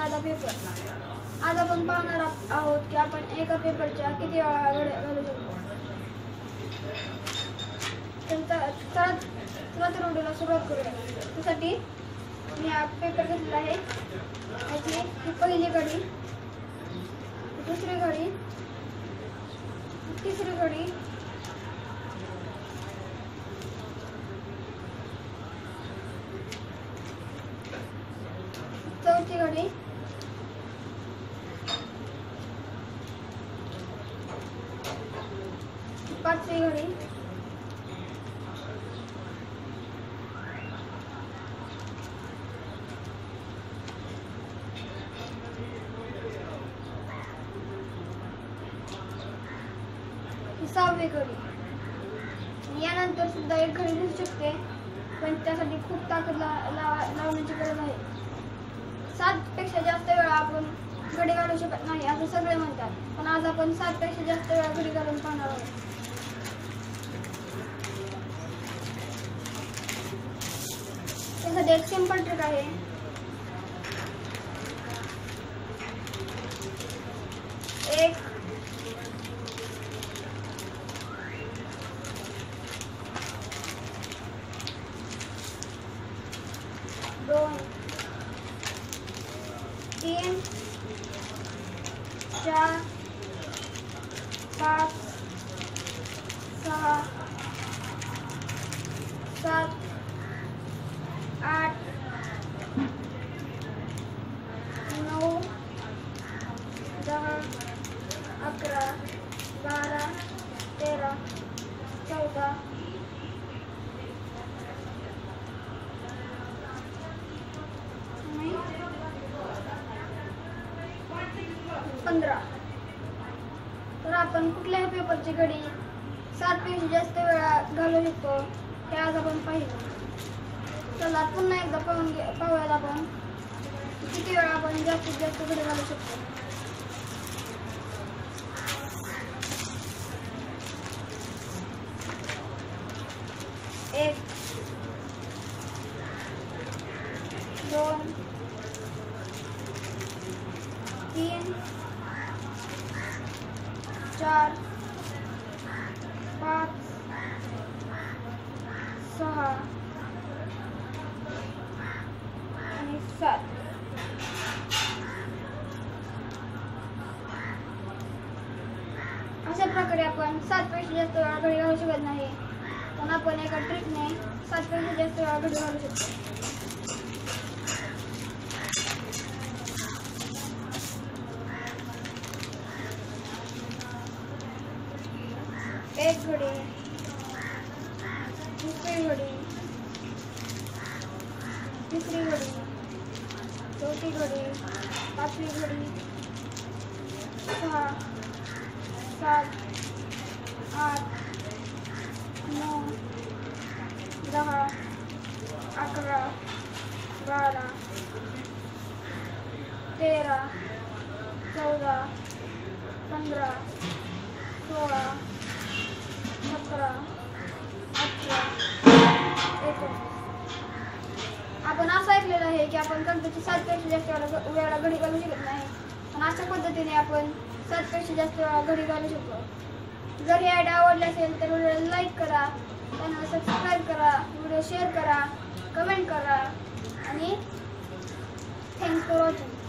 आज आपण पाहणार आहोत की आपण एका पेपरच्या किती वेळा घड्या घालू शकतो. तर चला सुरुवात करूया. त्यासाठी मी हा पेपर घेतलेला आहे. याची ही पहिली घडी दुसरी घडी तिसरी घडी चौथी घडी पाचवी घडी. सहावी घडी. यानंतर सुद्धा एक घडी घेऊ शकते पण त्यासाठी खूप ताकद लावण्याची गरज आहे. सात पेक्षा जास्त वेळा आपण घडी घालू शकत नाही असं सगळे म्हणतात. पण आज आपण सात पेक्षा जास्त वेळा घडी घालून पाहणार आहोत. त्यासाठी एक सिंपल ट्रिक आहे एक दोन तीन चार पाच सहा सात अकरा बारा तेरा चौदा. पंधरा. तर आपण कुठल्याही पेपरची घडी सात पेक्षा जास्त वेळा घालू शकतो हे आज आपण पाहिलं. चला पुन्हा एकदा पाहून घे पाहूयात आपण किती वेळा आपण जास्तीत जास्त घडी घालू शकतो एक दोन तीन चार पाच सहा आणि सात अशा प्रकारे आपण सात पेक्षा जास्त वेळा घडी घालू शकत नाही. पण आपण एका ट्रिकने सात पेक्षा जास्त वेळा घडी घालू शकतो. एक घडी दुसरी घडी। तिसरी घडी। चौथी घडी। पाचवी घडी। सहा सात। आठ। नऊ दहा अकरा बारा तेरा चौदा पंधरा सोळा सतरा आपण असं ऐकलेलं आहे की आपण गणपती सात पेक्षा जास्त वेळा वेळा घडी घालू शकत नाही. पण अशा पद्धतीने आपण सात पेक्षा जास्त वेळा घडी घालू शकतो. जर ही आयडिया आवडली असेल तर व्हिडिओला लाईक करा चॅनल सबस्क्राईब करा व्हिडिओ शेअर करा कमेंट करा. आणि थँक्स फॉर वॉचिंग